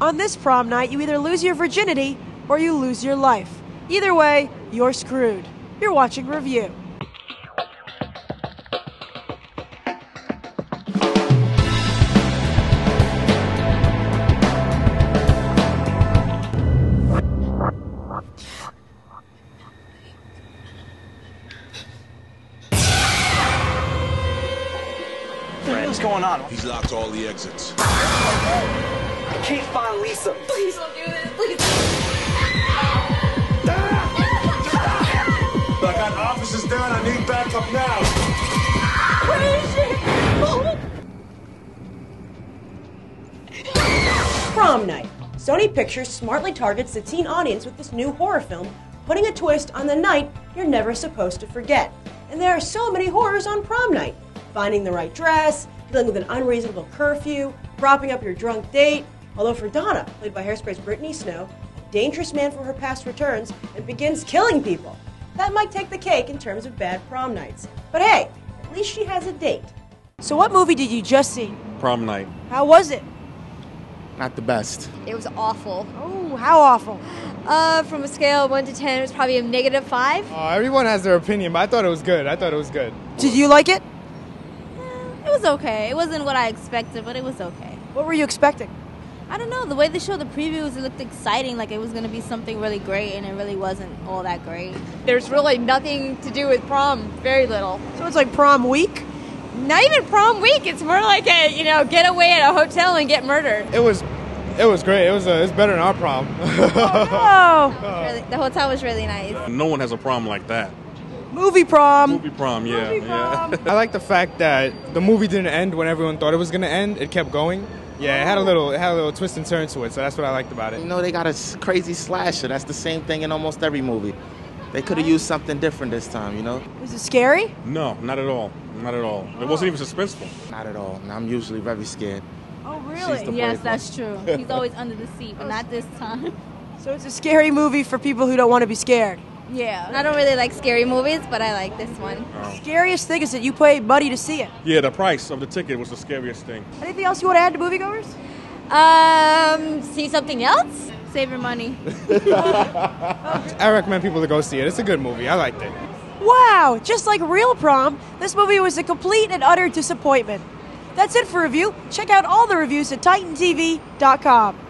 On this prom night, you either lose your virginity or you lose your life. Either way, you're screwed. You're watching RevYOU. What's going on? He's locked all the exits. I can't find Lisa. Please don't do this. Please. I got officers down. I need backup now. Where is she? Oh. Prom night. Sony Pictures smartly targets the teen audience with this new horror film, putting a twist on the night you're never supposed to forget. And there are so many horrors on prom night finding the right dress, dealing with an unreasonable curfew, propping up your drunk date. Although for Donna, played by Hairspray's Brittany Snow, a dangerous man from her past returns and begins killing people. That might take the cake in terms of bad prom nights. But hey, at least she has a date. So, what movie did you just see? Prom night. How was it? Not the best. It was awful. Oh, how awful. Uh, from a scale of 1 to 10, it was probably a negative 5. Uh, everyone has their opinion, but I thought it was good. I thought it was good. Did you like it? It was okay. It wasn't what I expected, but it was okay. What were you expecting? I don't know. The way they showed the previews, it looked exciting, like it was going to be something really great, and it really wasn't all that great. There's really nothing to do with prom. Very little. So it's like prom week? Not even prom week. It's more like a, you know, get away at a hotel and get murdered. It was, it was great. It was, uh, it's better than our prom. Oh, Really, the hotel was really nice. No one has a prom like that. movie prom. Movie prom, yeah, Movie yeah. I like the fact that the movie didn't end when everyone thought it was gonna end. It kept going. Yeah, it had a little, it had a little twist and turn to it. So that's what I liked about it. You know, they got a crazy slasher. That's the same thing in almost every movie. They could have used something different this time, you know? Was it scary? No, not at all. Not at all. It wasn't even suspenseful. Not at all. I'm usually very scared. Oh, really? the Yes, brave that's true. He's always under the seat, but not this time. So it's a scary movie for people who don't want to be scared. Yeah. I don't really like scary movies, but I like this one. Scariest thing is that you paid money to see it. Yeah, the price of the ticket was the scariest thing. Anything else you want to add to moviegoers? Um, see something else? Save your money. I recommend people to go see it. It's a good movie. I liked it. Wow, just like real prom, this movie was a complete and utter disappointment. That's it for RevYOU. Check out all the reviews at TitanTV.com.